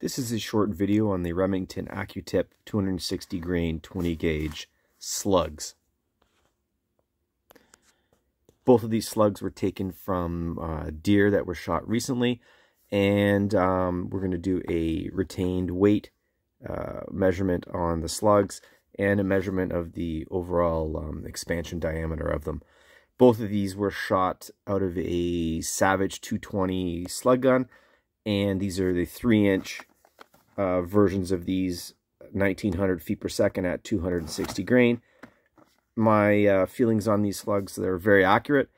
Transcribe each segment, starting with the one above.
This is a short video on the Remington AccuTip 260 grain 20 gauge slugs. Both of these slugs were taken from uh, deer that were shot recently and um, we're going to do a retained weight uh, measurement on the slugs and a measurement of the overall um, expansion diameter of them. Both of these were shot out of a Savage 220 slug gun and these are the 3 inch uh, versions of these 1900 feet per second at 260 grain. My uh, feelings on these slugs, they're very accurate.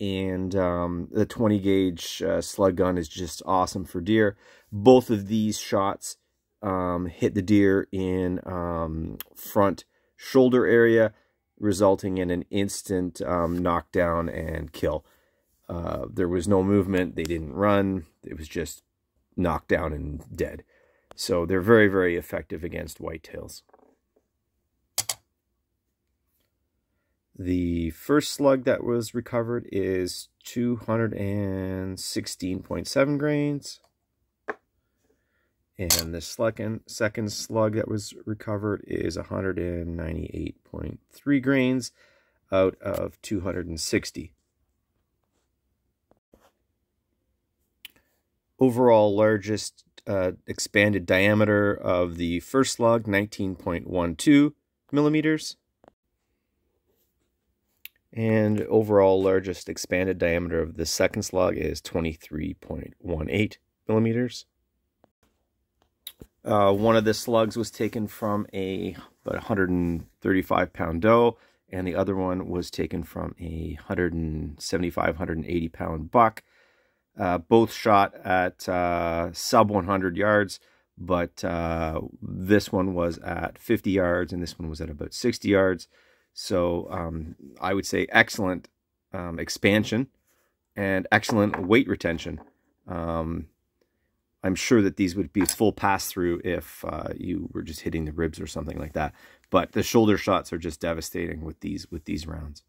And um, the 20 gauge uh, slug gun is just awesome for deer. Both of these shots um, hit the deer in um, front shoulder area, resulting in an instant um, knockdown and kill. Uh, there was no movement. They didn't run. It was just knocked down and dead. So they're very, very effective against whitetails. The first slug that was recovered is 216.7 grains. And the second, second slug that was recovered is 198.3 grains out of 260. Overall largest uh, expanded diameter of the first slug, 19.12 millimeters. And overall largest expanded diameter of the second slug is 23.18 millimeters. Uh, one of the slugs was taken from a about 135 pound doe, and the other one was taken from a 175, 180 pound buck. Uh, both shot at uh, sub 100 yards, but uh, this one was at 50 yards and this one was at about 60 yards. So um, I would say excellent um, expansion and excellent weight retention. Um, I'm sure that these would be full pass through if uh, you were just hitting the ribs or something like that. But the shoulder shots are just devastating with these with these rounds.